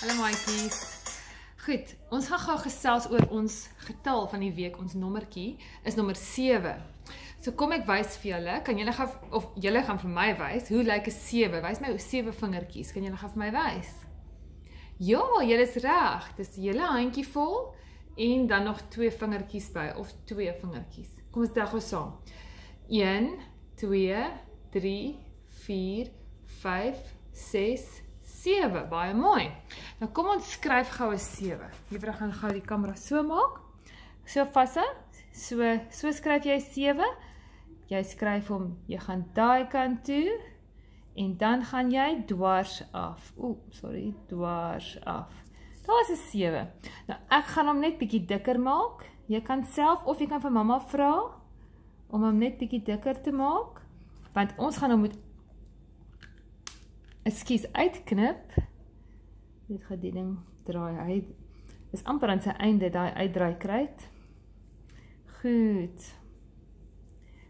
Hallo maatjies. Goed, ons gaan gou gesels oor ons getal van die week, ons nommertjie is nommer 7. So kom ek wys vir julle, kan julle gaan of julle gaan vir my wys hoe lyk 'n 7? Wys my sewe vingertjies. Kan julle gaan vir my wys? Ja, julle is reg. Dis julle handjie vol en dan nog twee vingertjies by of twee vingertjies. Kom ons tel gou saam. 1 2 3 4 5 6 7. Baie mooi. Nou kom ons skryf gou 'n 7. Juffrou gaan gou die kamera so maak. So vasse. So so skryf jy 7. Jy skryf hom, jy gaan daai kant toe en dan gaan jy dwars af. Ooh, sorry, dwars af. Daar's 'n 7. Nou ek gaan hom net bietjie dikker maak. Jy kan self of jy kan vir mamma vra om hom net bietjie dikker te maak want ons gaan hom moet Ekskuus, uitknip. Net gaan die ding draai. Hy is amper aan sy einde daai uitdraai kruit. Goed.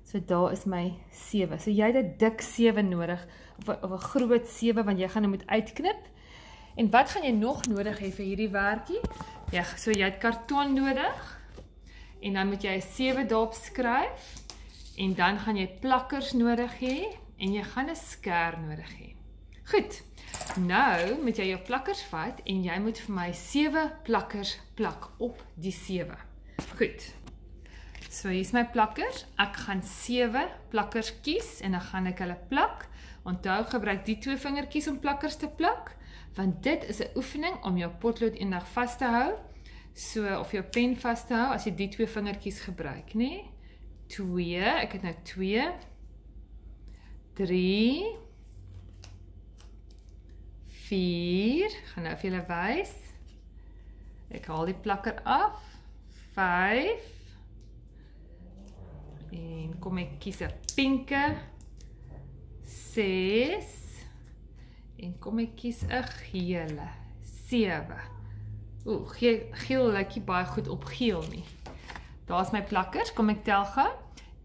So daar is my 7. So jy het 'n dik 7 nodig of 'n of 'n groot 7 want jy gaan hom moet uitknip. En wat gaan jy nog nodig hê vir hierdie werkie? Ja, so jy het karton nodig. En dan moet jy 'n 7 daarop skryf. En dan gaan jy plakkers nodig hê en jy gaan 'n skêr nodig hê. Goed. Nou moet jy jou plakkers vat en jy moet vir my 7 plakkers plak op die 7. Goed. So hier is my plakkers. Ek gaan 7 plakkers kies en dan gaan ek hulle plak. Onthou gebruik die twee vingertjies om plakkers te plak want dit is 'n oefening om jou potlood eendag vas te hou. So of jou pen vas te hou as jy die twee vingertjies gebruik, nê? Nee? 2, ek het nou 2 3 4. Gaan nou vir julle wys. Ek haal die plakker af. 5. En kom ek kies 'n pinke. 6. En kom ek kies 'n gele. 7. Ooh, geel, geel lyk nie baie goed op geel nie. Daar's my plakkers. Kom ek tel gou.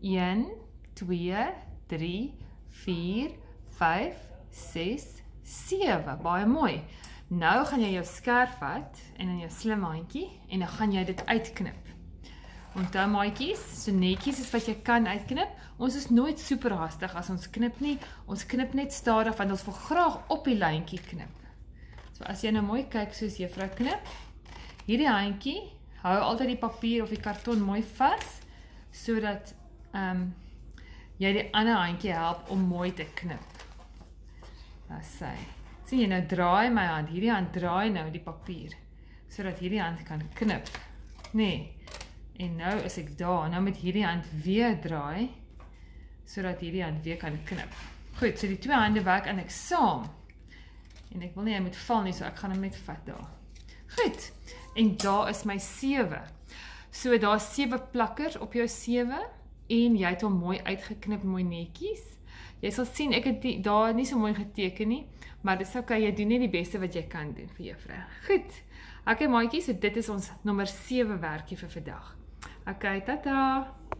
1 2 3 4 5 6 7. Baie mooi. Nou gaan jy jou skerp vat en in jou slim handjie en dan gaan jy dit uitknip. Onthou maatjies, so netjies as wat jy kan uitknip. Ons is nooit super haastig as ons knip nie. Ons knip net stadig want ons wil graag op die lyntjie knip. So as jy nou mooi kyk soos juffrou knip, hierdie handjie hou altyd die papier of die karton mooi vas sodat ehm um, jy die ander handjie help om mooi te knip. Daar sê. Sien jy nou draai my hand, hierdie hand draai nou die papier sodat hierdie hand kan knip. Nee. En nou is ek daar, nou met hierdie hand weer draai sodat hierdie hand weer kan knip. Goed, so die twee hande werk aan ek saam. En ek wil nie hy moet val nie, so ek gaan hom net vat daar. Goed. En daar is my 7. So daar's 7 plakkers op jou 7 en jy het hom mooi uitgeknip, mooi netjies. Jy sal sien ek het daar nie so mooi geteken nie, maar dis okay, jy doen net die beste wat jy kan doen vir juffrou. Goed. Okay maatjies, so dit is ons nommer 7 werkie vir vandag. Okay, tata.